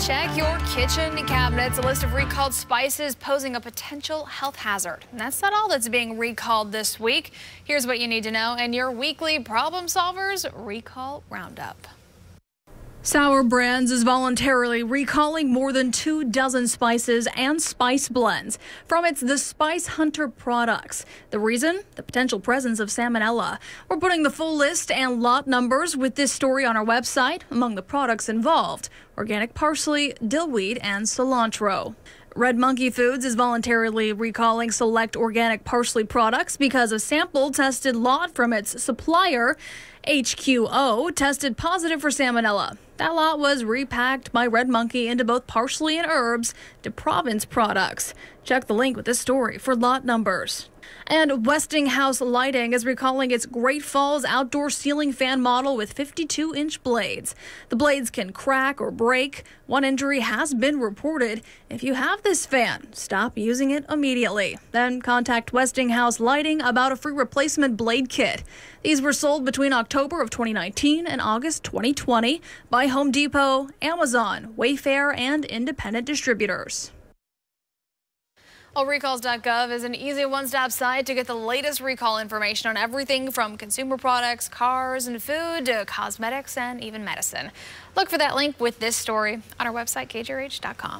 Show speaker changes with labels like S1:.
S1: Check your kitchen cabinets. A list of recalled spices posing a potential health hazard. And that's not all that's being recalled this week. Here's what you need to know in your weekly Problem Solvers Recall Roundup. Sauer Brands is voluntarily recalling more than two dozen spices and spice blends from its The Spice Hunter products. The reason? The potential presence of salmonella. We're putting the full list and lot numbers with this story on our website. Among the products involved, organic parsley, dillweed, and cilantro. Red Monkey Foods is voluntarily recalling select organic parsley products because a sample tested lot from its supplier, HQO, tested positive for salmonella. That lot was repacked by Red Monkey into both parsley and Herbes de Provence products. Check the link with this story for lot numbers. And Westinghouse Lighting is recalling its Great Falls outdoor ceiling fan model with 52 inch blades. The blades can crack or break. One injury has been reported. If you have this fan, stop using it immediately. Then contact Westinghouse Lighting about a free replacement blade kit. These were sold between October of 2019 and August 2020 by Home Depot, Amazon, Wayfair, and independent distributors. Well, recalls.gov is an easy one-stop site to get the latest recall information on everything from consumer products, cars and food to cosmetics and even medicine. Look for that link with this story on our website, kjrh.com.